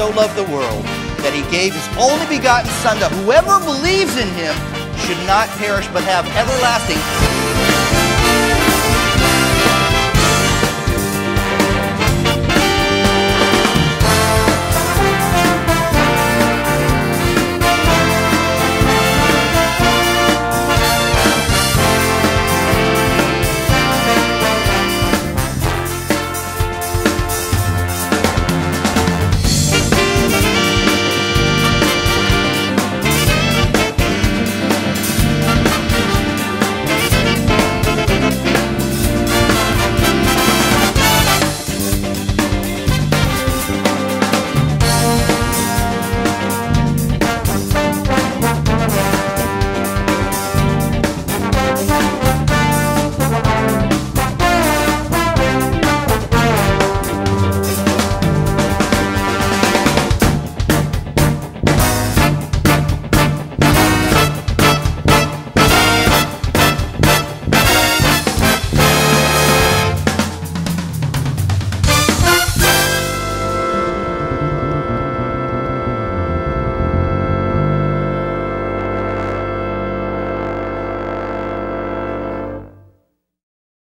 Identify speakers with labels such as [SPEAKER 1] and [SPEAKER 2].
[SPEAKER 1] So loved the world that he gave his only begotten Son, that whoever believes in him should not perish but have everlasting life.